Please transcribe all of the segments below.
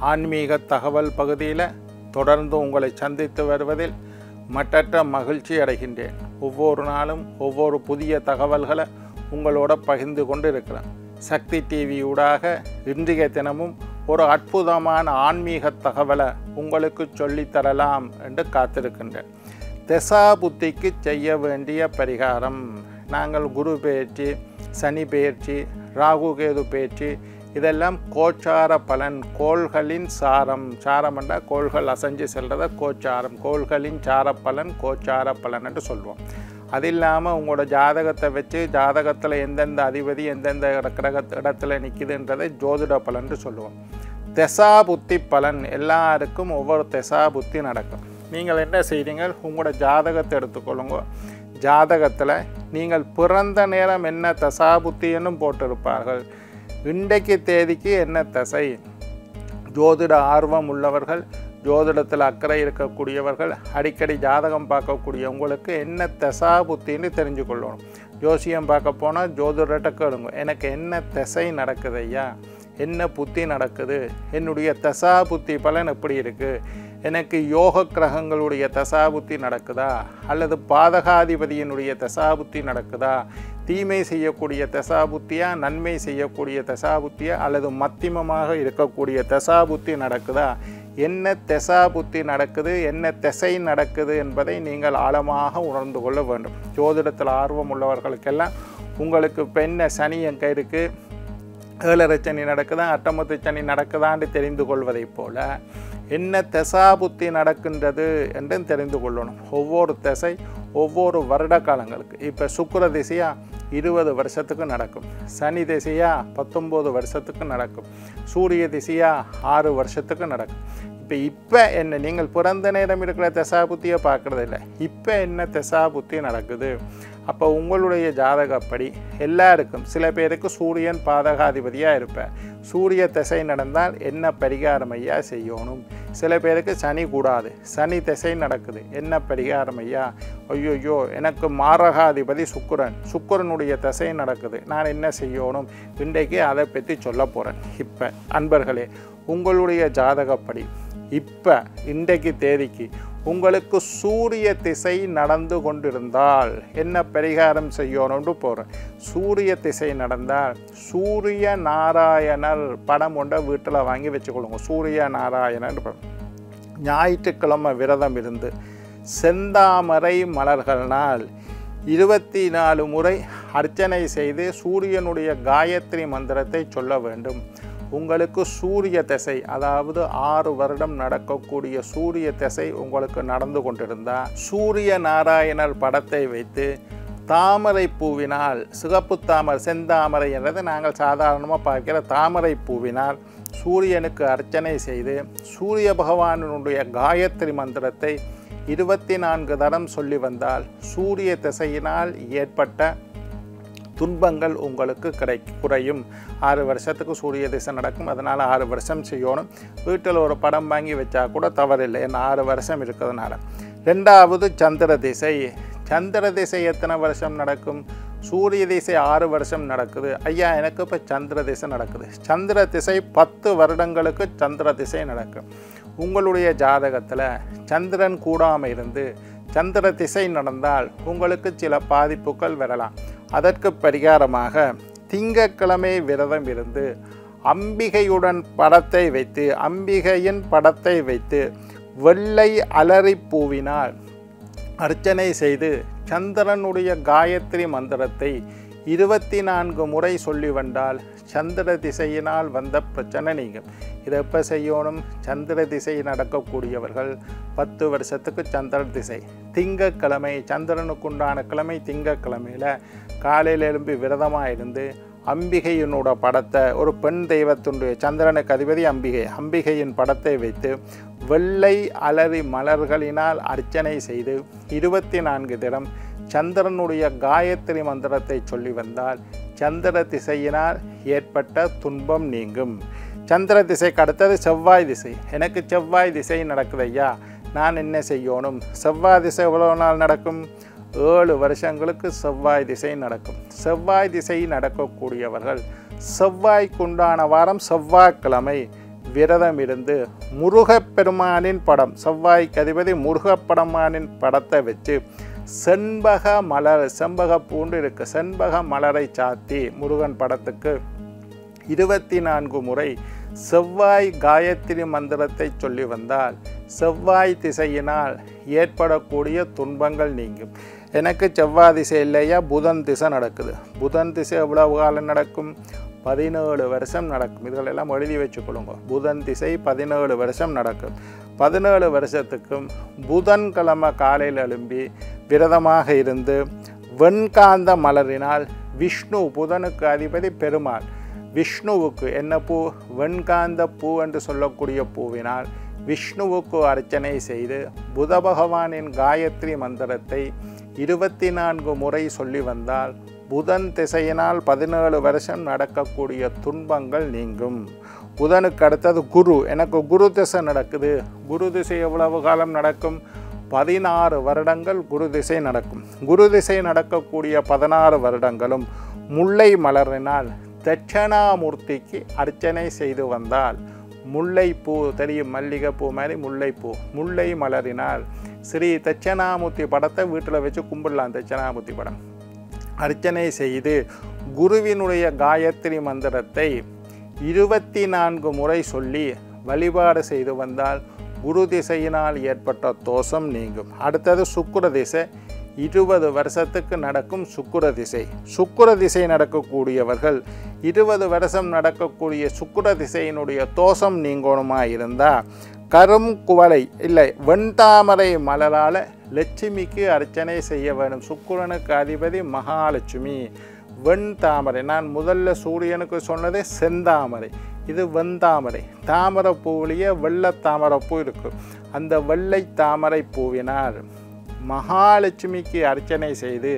ஆன்மீக தகவல் பகுதியில் தொடர்ந்து உங்களை சந்தித்து வருவதில் மட்டற்ற மகிழ்ச்சி அடைகின்றேன். ஒவ்வொரு நாளும் ஒவ்வொரு புதிய தகவல்களை உங்களோட பகிர்ந்து கொண்டு இருக்கிறேன் சக்தி டிவி ஊடாக இன்றைய தினமும் ஒரு அற்புதமான ஆன்மீக தகவலை உங்களுக்கு சொல்லித் தரலாம் என்று காத்திருக்கின்றேன். திசா புத்திக்கு செய்ய வேண்டிய பரிகாரம். நாங்கள் குரு பயிற்சி சனி பெயர்ச்சி ராகு கேது பயிற்சி இதெல்லாம் கோச்சார பலன் கோள்களின் சாரம். சாரம் என்றால் கோள்கள் அசைஞ்சு செல்கிறத கோச்சாரம். கோள்களின் சார பலன் கோச்சார பலன் என்று சொல்லுவோம் அது இல்லாமல் உங்களோட ஜாதகத்தை வச்சு ஜாதகத்தில் எந்தெந்த அதிபதி எந்தெந்த கிரக இடத்துல நிற்குதுன்றதை ஜோதிட பலன் சொல்லுவோம் தெசா புத்தி பலன். எல்லாருக்கும் ஒவ்வொரு தெசா புத்தி நடக்கும். நீங்கள் என்ன செய்கிறீங்க உங்களோட ஜாதகத்தை எடுத்துக்கொள்ளுங்க. ஜாதகத்தில் நீங்கள் பிறந்த நேரம் என்ன? தசா என்னும் போட்டிருப்பார்கள். இன்றைக்கு தேதிக்கு என்ன தசை? ஜோதிட ஆர்வம் உள்ளவர்கள் ஜோதிடத்தில் அக்கறை இருக்கக்கூடியவர்கள் அடிக்கடி ஜாதகம் பார்க்கக்கூடிய உங்களுக்கு என்ன தசா புத்தின்னு தெரிஞ்சு கொள்ளணும். ஜோசியம் பார்க்க போனால் ஜோதிடத்தை கேளுங்க எனக்கு என்ன திசை நடக்குது ஐயா? என்ன புத்தி நடக்குது? என்னுடைய தசா புத்தி பலன் எப்படி இருக்குது எனக்கு யோக கிரகங்களுடைய தசாபுத்தி நடக்குதா? அல்லது பாதகாதிபதியினுடைய தசாபுத்தி நடக்குதா? தீமை செய்யக்கூடிய தசாபுத்தியா? நன்மை செய்யக்கூடிய தசாபுத்தியா? அல்லது மத்தியமமாக இருக்கக்கூடிய தசாபுத்தி நடக்குதா? என்ன தசாபுத்தி நடக்குது? என்ன திசை நடக்குது என்பதை நீங்கள் ஆழமாக உணர்ந்து கொள்ள வேண்டும். ஜோதிடத்தில் ஆர்வம் உள்ளவர்களுக்கெல்லாம் உங்களுக்கு பெண்ணை சனி எங்கே இருக்குது ஏழரை சனி நடக்குதா அட்டமத்து சனி நடக்குதான்னு தெரிந்து கொள்வதைப் போல என்ன திசா புத்தி நடக்கின்றது என்று தெரிந்து கொள்ளணும். ஒவ்வொரு திசை ஒவ்வொரு வருட காலங்களுக்கு. இப்போ சுக்கர திசையா இருபது வருஷத்துக்கு நடக்கும். சனி திசையா பத்தொம்போது வருஷத்துக்கு நடக்கும். சூரிய திசையா ஆறு வருஷத்துக்கு நடக்கும். இப்போ இப்போ என்ன நீங்கள் பிறந்த நேரம் இருக்கிற திசா புத்தியை பார்க்குறது இப்போ என்ன திசா புத்தி நடக்குது? அப்போ உங்களுடைய ஜாதகப்படி எல்லாருக்கும் சில பேருக்கு சூரியன் பாதகாதிபதியாக இருப்பேன் சூரிய திசை நடந்தால் என்ன பரிகாரம் ஐயா செய்யணும்? சில பேருக்கு சனி கூடாது. சனி திசை நடக்குது. என்ன பரிகாரம் ஐயா? ஐயோயோ எனக்கு மாரகாதிபதி சுக்கிரன். சுக்கிரனுடைய திசை நடக்குது. நான் என்ன செய்யணும்? இன்றைக்கு அதை பற்றி சொல்ல போகிறேன் இப்போ அன்பர்களே உங்களுடைய ஜாதகப்படி இப்போ இன்றைக்கு தேதிக்கு உங்களுக்கு சூரிய திசை நடந்து கொண்டிருந்தால் என்ன பரிகாரம் செய்யணும்னு போகிறேன் சூரிய திசை நடந்தால் சூரிய நாராயணர் படம் கொண்ட வீட்டில் வாங்கி வச்சுக்கொள்ளுங்க. சூரிய நாராயணர் படம் ஞாயிற்றுக்கிழமை விரதம் இருந்து செந்தாமரை மலர்கள்னால் இருபத்தி நாலு முறை அர்ச்சனை செய்து சூரியனுடைய காயத்ரி மந்திரத்தை சொல்ல வேண்டும். உங்களுக்கு சூரிய திசை அதாவது ஆறு வருடம் நடக்கக்கூடிய சூரிய திசை உங்களுக்கு நடந்து கொண்டிருந்தால் சூரிய நாராயணர் படத்தை வைத்து தாமரை பூவினால் சிகப்பு தாமரை செந்தாமரை என்றதை நாங்கள் சாதாரணமாக பார்க்கிற தாமரை பூவினால் சூரியனுக்கு அர்ச்சனை செய்து சூரிய பகவானுடைய காயத்ரி மந்திரத்தை இருபத்தி நான்கு தரம் சொல்லி வந்தால் சூரிய திசையினால் ஏற்பட்ட துன்பங்கள் உங்களுக்கு கிடை குறையும். ஆறு வருஷத்துக்கு சூரிய திசை நடக்கும். அதனால் ஆறு வருஷம் செய்யணும். வீட்டில் ஒரு படம் வாங்கி வச்சா கூட தவறில்லை. ஏன்னா ஆறு வருஷம் இருக்கிறதுனால. ரெண்டாவது சந்திர திசை. சந்திர திசை எத்தனை வருஷம் நடக்கும்? சூரிய திசை ஆறு வருஷம் நடக்குது. ஐயா எனக்கு இப்போ சந்திர திசை நடக்குது. சந்திர திசை பத்து வருடங்களுக்கு சந்திர திசை நடக்கும். உங்களுடைய ஜாதகத்தில் சந்திரன் கூடாமல் இருந்து சந்திர திசை நடந்தால் உங்களுக்கு சில பாதிப்புகள் வரலாம். அதற்கு பரிகாரமாக திங்கக்கிழமை விரதம் இருந்து அம்பிகையுடன் படத்தை வைத்து அம்பிகையின் படத்தை வைத்து வெள்ளை அலறி பூவினால் அர்ச்சனை செய்து சந்திரனுடைய காயத்ரி மந்திரத்தை இருபத்தி நான்கு முறை சொல்லி வந்தால் சந்திர திசையினால் வந்த பிரச்சனை நீங்கும். இதை எப்போ செய்யணும்? சந்திர திசை நடக்கக்கூடியவர்கள் பத்து வருஷத்துக்கு சந்திர திசை. திங்கக்கிழமை சந்திரனுக்குண்டான கிழமை திங்கக்கிழமையில் காலையில் எழும்பி விரதமாக இருந்து அம்பிகையினோட படத்தை ஒரு பெண் தெய்வத்துடைய சந்திரனுக்கு அதிபதி அம்பிகை அம்பிகையின் படத்தை வைத்து வெள்ளை அலறி மலர்களினால் அர்ச்சனை செய்து இருபத்தி நான்கு தினம் சந்திரனுடைய காயத்ரி மந்திரத்தை சொல்லி வந்தால் சந்திர திசையினால் ஏற்பட்ட துன்பம் நீங்கும். சந்திர திசைக்கு அடுத்தது செவ்வாய் திசை. எனக்கு செவ்வாய் திசை நடக்குது ஐயா. நான் என்ன செய்யணும்? செவ்வாய் திசை எவ்வளோ நாள் நடக்கும்? ஏழு வருஷங்களுக்கு செவ்வாய் திசை நடக்கும். செவ்வாய் திசை நடக்கக்கூடியவர்கள் செவ்வாய்க்குண்டான வாரம் செவ்வாய்க்கிழமை. விரதம் இருந்து முருகப்பெருமானின் படம் செவ்வாய்க்கு அதிபதி முருகப்பெருமானின் படத்தை வச்சு செண்பக மலர் செம்பக பூண்டு இருக்கு. செண்பக மலரை சாத்தி முருகன் படத்துக்கு இருபத்தி நான்கு முறை செவ்வாய் காயத்ரி மந்திரத்தை சொல்லி வந்தால் செவ்வாய் திசையினால் ஏற்படக்கூடிய துன்பங்கள் நீங்கும். எனக்கு செவ்வாய் திசை இல்லையா? புதன் திசை நடக்குது. புதன் திசை எவ்வளவு காலம் நடக்கும்? பதினேழு வருஷம் நடக்கும். இதுகளெல்லாம் எழுதி வச்சுக்கொள்ளுங்க. புதன் திசை பதினேழு வருஷம் நடக்கும். பதினேழு வருஷத்துக்கும் புதன்கிழமை காலையில் எழும்பி விரதமாக இருந்து வெண்காந்த மலரினால் விஷ்ணு புதனுக்கு அதிபதி பெருமாள். விஷ்ணுவுக்கு என்ன பூ? வெண்காந்த பூ என்று சொல்லக்கூடிய பூவினால் விஷ்ணுவுக்கு அர்ச்சனை செய்து புத பகவானின் காயத்ரி மந்திரத்தை இருபத்தி நான்கு முறை சொல்லி வந்தால் புதன் திசையினால் பதினேழு வருஷம் நடக்கக்கூடிய துன்பங்கள் நீங்கும். புதனுக்கு அடுத்தது குரு. எனக்கு குரு திசை நடக்குது. குரு திசை எவ்வளவு காலம் நடக்கும்? பதினாறு வருடங்கள் குரு திசை நடக்கும். குரு திசை நடக்கக்கூடிய பதினாறு வருடங்களும் முல்லை மலரினால் தட்சணாமூர்த்திக்கு அர்ச்சனை செய்து வந்தால் முல்லைப்பூ தெரியும் மல்லிகைப்பூ மாதிரி முல்லைப்பூ. முல்லை மலரினால் ஸ்ரீ தட்சணாமூர்த்தி படத்தை வீட்டில் வச்சு கும்பிடலாம் தட்சணாமூர்த்தி படம். அர்ச்சனை செய்து குருவினுடைய காயத்ரி மந்திரத்தை இருபத்தி நான்கு முறை சொல்லி வழிபாடு செய்து வந்தால் குரு திசையினால் ஏற்பட்ட தோஷம் நீங்கும். அடுத்தது சுக்கர திசை. இருபது வருஷத்துக்கு நடக்கும் சுக்குர திசை சுக்குர திசை நடக்கக்கூடியவர்கள் இருபது வருஷம் நடக்கக்கூடிய சுக்குர திசையினுடைய தோஷம் நீங்கணுமா இருந்தால் கரும் குவளை இல்லை வெண்தாமரை மலரால் லட்சுமிக்கு அர்ச்சனை செய்ய வேண்டும். சுக்குரனுக்கு அதிபதி மகாலட்சுமி. வெண்தாமரை நான் முதல்ல சூரியனுக்கு சொன்னது செந்தாமரை. இது வெண்தாமரை. தாமரை பூவிலேயே வெள்ளை தாமரை பூ இருக்கு. அந்த வெள்ளை தாமரை பூவினால் மகாலட்சுமிக்கு அர்ச்சனை செய்து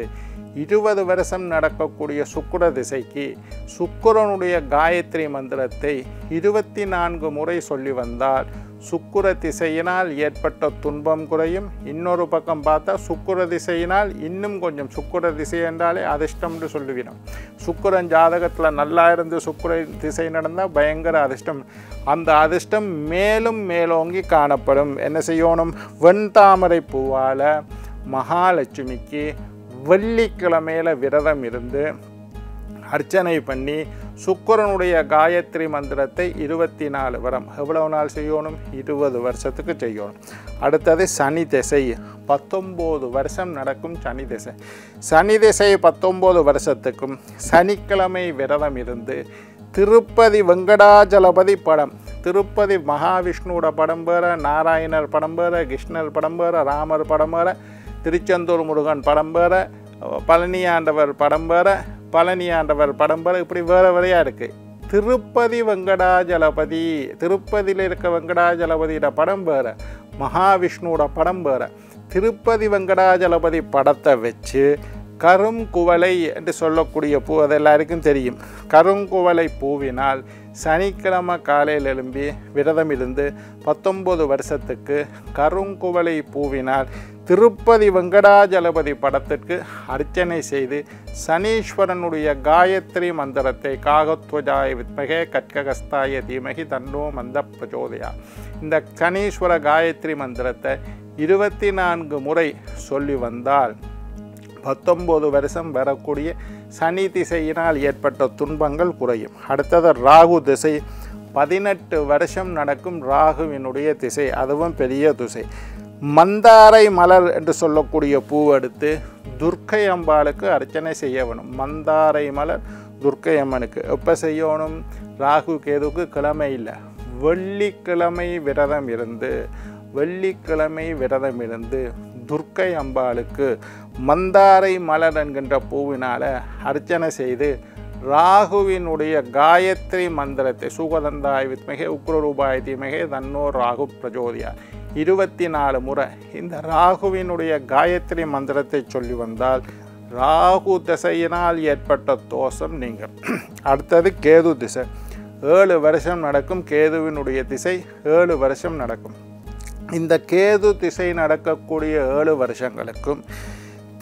இருபது வருஷம் நடக்கக்கூடிய சுக்கிர திசைக்கு சுக்கிரனுடைய காயத்ரி மந்திரத்தை இருபத்தி நான்கு முறை சொல்லி வந்தால் சுக்குர திசையினால் ஏற்பட்ட துன்பம் குறையும். இன்னொரு பக்கம் பார்த்தா சுக்குர திசையினால் இன்னும் கொஞ்சம் சுக்குர திசை என்றாலே அதிர்ஷ்டம்னு சொல்லுவிடும் சுக்குரன் ஜாதகத்தில் நல்லா இருந்து சுக்குர திசை நடந்தால் பயங்கர அதிர்ஷ்டம். அந்த அதிர்ஷ்டம் மேலும் மேலோங்கி காணப்படும். என்ன செய்யணும்? வெண்தாமரை பூவால் மகாலட்சுமிக்கு வெள்ளிக்கிழமையில் விரதம் இருந்து அர்ச்சனை பண்ணி சுக்கரனுடைய காயத்ரி மந்திரத்தை இருபத்தி நாலு வரம் எவ்வளவு நாள் செய்யணும்? இருபது வருஷத்துக்கு செய்யணும். அடுத்தது சனி திசை. பத்தொம்போது வருஷம் நடக்கும் சனி திசை. சனி திசை பத்தொம்போது வருஷத்துக்கும் சனிக்கிழமை விரதம் இருந்து திருப்பதி வெங்கடாஜலபதி படம் திருப்பதி மகாவிஷ்ணுவோட படம் வேற நாராயணர் படம் பேர கிருஷ்ணர் படம் பேர ராமர் படம் வேற திருச்செந்தூர் முருகன் படம் வேற பழனி ஆண்டவர் படம் வேற பழனி ஆண்டவர் படம் வேற இப்படி வேறு வேறையாக இருக்குது திருப்பதி வெங்கடாஜலபதி திருப்பதியில் இருக்க வெங்கடாஜலபதியோட படம் வேற மகாவிஷ்ணுவோட படம் வேற. திருப்பதி வெங்கடாஜலபதி படத்தை வச்சு கருங்குவளை என்று சொல்லக்கூடிய பூ அது எல்லாருக்கும் தெரியும். கருங்குவளை பூவினால் சனிக்கிழமை காலையில் எழும்பி விரதம் இருந்து பத்தொன்பது வருஷத்துக்கு கருங்குவளை பூவினால் திருப்பதி வெங்கடாஜலபதி படத்திற்கு அர்ச்சனை செய்து சனீஸ்வரனுடைய காயத்ரி மந்திரத்தை காகத்வஜாய வித்மகே கட்ககஸ்தாய தீமகி தன்னோ மந்த பிரச்சோதயா இந்த சனீஸ்வர காயத்ரி மந்திரத்தை இருபத்தி நான்கு முறை சொல்லி வந்தால் பத்தொம்போது வருஷம் வரக்கூடிய சனி திசையினால் ஏற்பட்ட துன்பங்கள் குறையும். அடுத்தது ராகு திசை. பதினெட்டு வருஷம் நடக்கும் ராகுவினுடைய திசை. அதுவும் பெரிய திசை. மந்தாரை மலர் என்று சொல்லக்கூடிய பூ எடுத்து துர்க்கை அம்பாளுக்கு அர்ச்சனை செய்ய வேணும். மந்தாரை மலர் துர்க்கை அம்மனுக்கு. எப்போ செய்யணும்? ராகு கேதுக்கு கிழமை இல்லை. வெள்ளிக்கிழமை விரதம் இருந்து வெள்ளிக்கிழமை விரதம் இருந்து துர்க்கை அம்பாளுக்கு மந்தாரை மலர் என்கின்ற பூவினால் அர்ச்சனை செய்து ராகுவினுடைய காயத்ரி மந்திரத்தை சுகதந்தாய் வித்மகே உக்ரரூபாய் தீமகே தன்னோர் ராகு பிரஜோதியா. இருபத்தி நாலு முறை இந்த ராகுவினுடைய காயத்ரி மந்திரத்தை சொல்லி வந்தால் ராகு திசையினால் ஏற்பட்ட தோஷம் நீங்கள் அடுத்தது கேது திசை. ஏழு வருஷம் நடக்கும் கேதுவினுடைய திசை ஏழு வருஷம் நடக்கும். இந்த கேது திசை நடக்கக்கூடிய ஏழு வருஷங்களுக்கும்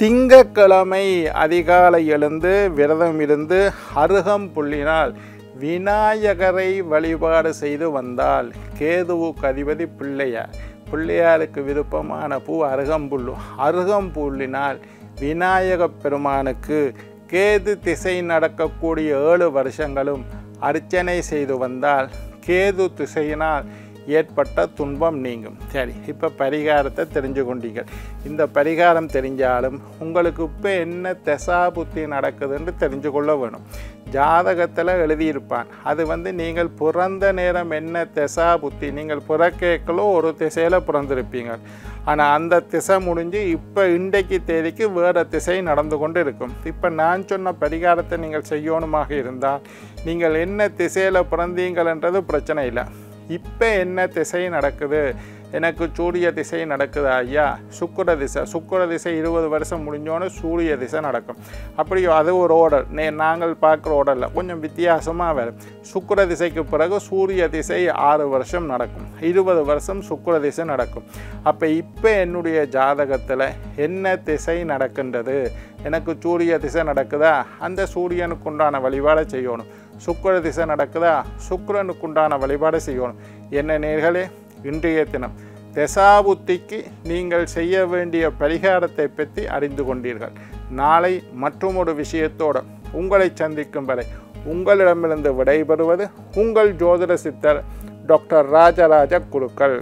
திங்கக்கிழமை அதிகாலை எழுந்து விரதம் இருந்து அருகம் புள்ளினால் விநாயகரை வழிபாடு செய்து வந்தால் கேதுவுக்கு அதிபதி பிள்ளையார் பிள்ளையாருக்கு விருப்பமான பூ அருகம்புல்லு அருகம்புல்லினால் விநாயகப் பெருமானுக்கு கேது திசை நடக்கக்கூடிய ஏழு வருஷங்களும் அர்ச்சனை செய்து வந்தால் கேது திசையினால் ஏற்பட்ட துன்பம் நீங்கும். சரி இப்போ பரிகாரத்தை தெரிஞ்சு கொண்டீங்க இந்த பரிகாரம் தெரிஞ்சாலும் உங்களுக்கு இப்போ என்ன தசா புத்தி நடக்குதுன்னு தெரிஞ்சு கொள்ள வேணும். ஜாதகத்தில் எழுதியிருப்பான் அது வந்து நீங்கள் பிறந்த நேரம் என்ன திசா புத்தி நீங்கள் பிறக்கேக்களோ ஒரு திசையில் பிறந்திருப்பீங்க. ஆனால் அந்த திசை முடிஞ்சு இப்போ இன்றைக்கு தேதிக்கு வேறு திசை நடந்து கொண்டு இருக்கும் இப்போ நான் சொன்ன பரிகாரத்தை நீங்கள் செய்யணுமாக இருந்தால் நீங்கள் என்ன திசையில் பிறந்தீங்கள்ன்றது பிரச்சனை இல்லை. இப்போ என்ன திசை நடக்குது? எனக்கு சூரிய திசை நடக்குது ஐயா? சுக்கர திசை. சுக்கிர திசை இருபது வருஷம் முடிஞ்சோன்னு சூரிய திசை நடக்கும். அப்படி அது ஒரு ஓடல். நே நாங்கள் பார்க்குற ஓடலில். கொஞ்சம் வித்தியாசமாக வரும் சுக்கிர திசைக்கு பிறகு சூரிய திசை ஆறு வருஷம் நடக்கும். இருபது வருஷம் சுக்கர திசை நடக்கும். அப்போ இப்போ என்னுடைய ஜாதகத்தில் என்ன திசை நடக்கின்றது? எனக்கு சூரிய திசை நடக்குதா? அந்த சூரியனுக்கு உண்டான வழிபாடை செய்யணும். சுக்கர திசை நடக்குதா? சுக்கிரனுக்கு உண்டான வழிபாடு செய்யணும். என்ன நேர்களே இன்றைய தினம் தசாபுத்திக்கு நீங்கள் செய்ய வேண்டிய பரிகாரத்தை பற்றி அறிந்து கொண்டீர்கள். நாளை மற்றொரு விஷயத்தோடு உங்களை சந்திக்கும் வரை உங்களிடமிருந்து விடைபெறுவது உங்கள் ஜோதிட சித்தர் டாக்டர் ராஜராஜ குருக்கள்.